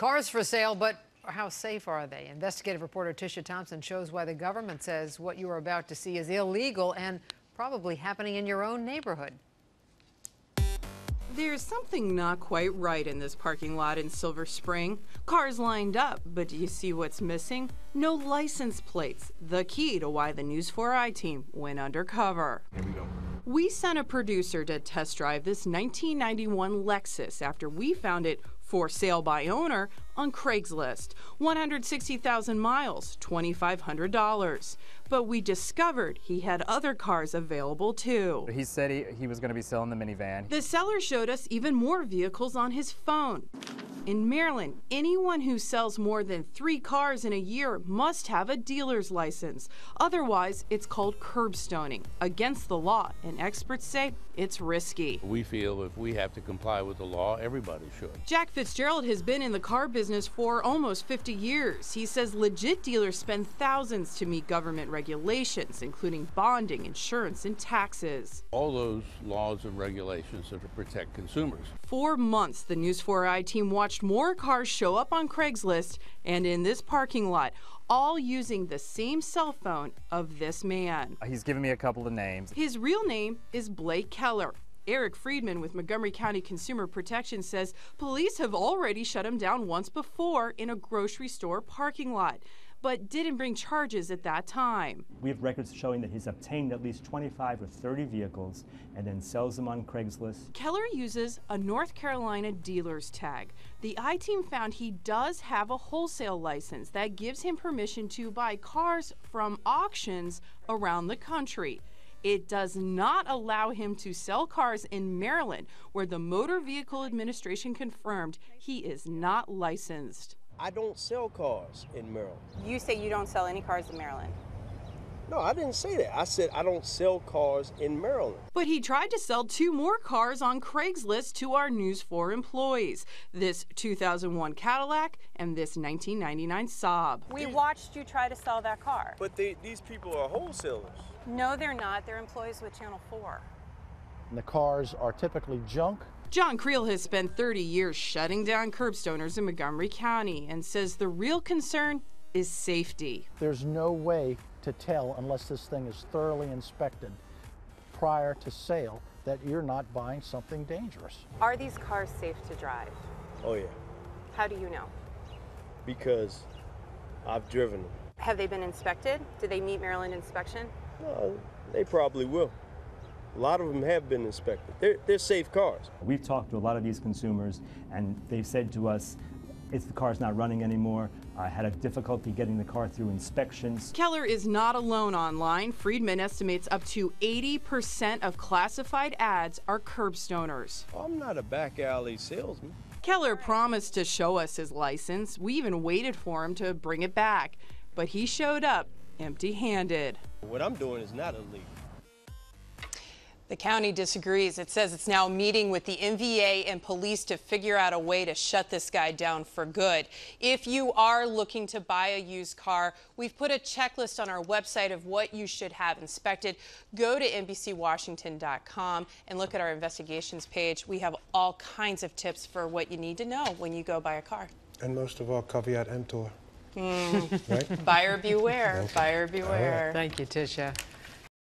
Cars for sale, but how safe are they? Investigative reporter Tisha Thompson shows why the government says what you are about to see is illegal and probably happening in your own neighborhood. There's something not quite right in this parking lot in Silver Spring. Cars lined up, but do you see what's missing? No license plates. The key to why the News 4i team went undercover. Here we go. We sent a producer to test drive this 1991 Lexus after we found it for sale by owner on Craigslist. 160,000 miles, $2,500. But we discovered he had other cars available too. He said he, he was going to be selling the minivan. The seller showed us even more vehicles on his phone. In Maryland, anyone who sells more than three cars in a year must have a dealer's license. Otherwise, it's called curbstoning, against the law, and experts say it's risky. We feel if we have to comply with the law, everybody should. Jack Fitzgerald has been in the car business for almost 50 years. He says legit dealers spend thousands to meet government regulations, including bonding, insurance, and taxes. All those laws and regulations are to protect consumers. For months, the News 4i team watched more cars show up on Craigslist and in this parking lot, all using the same cell phone of this man. He's given me a couple of names. His real name is Blake Keller. Eric Friedman with Montgomery County Consumer Protection says police have already shut him down once before in a grocery store parking lot but didn't bring charges at that time. We have records showing that he's obtained at least 25 or 30 vehicles and then sells them on Craigslist. Keller uses a North Carolina dealer's tag. The I team found he does have a wholesale license that gives him permission to buy cars from auctions around the country. It does not allow him to sell cars in Maryland, where the Motor Vehicle Administration confirmed he is not licensed. I don't sell cars in Maryland. You say you don't sell any cars in Maryland. No, I didn't say that. I said I don't sell cars in Maryland. But he tried to sell two more cars on Craigslist to our News 4 employees this 2001 Cadillac and this 1999 Saab. We watched you try to sell that car. But they, these people are wholesalers. No, they're not. They're employees with Channel 4. And the cars are typically junk. John Creel has spent 30 years shutting down curbstoners in Montgomery County and says the real concern is safety. There's no way to tell unless this thing is thoroughly inspected prior to sale that you're not buying something dangerous. Are these cars safe to drive? Oh, yeah. How do you know? Because I've driven them. Have they been inspected? Do they meet Maryland inspection? No, they probably will. A lot of them have been inspected. They're, they're safe cars. We've talked to a lot of these consumers, and they've said to us, it's the car's not running anymore. I had a difficulty getting the car through inspections. Keller is not alone online. Friedman estimates up to 80% of classified ads are curbstoners. I'm not a back alley salesman. Keller promised to show us his license. We even waited for him to bring it back, but he showed up empty handed. What I'm doing is not illegal. The county disagrees. It says it's now meeting with the MVA and police to figure out a way to shut this guy down for good. If you are looking to buy a used car, we've put a checklist on our website of what you should have inspected. Go to NBCWashington.com and look at our investigations page. We have all kinds of tips for what you need to know when you go buy a car. And most of all, caveat emptor. Mm. Right? Buyer beware. Buyer beware. Thank you, Tisha.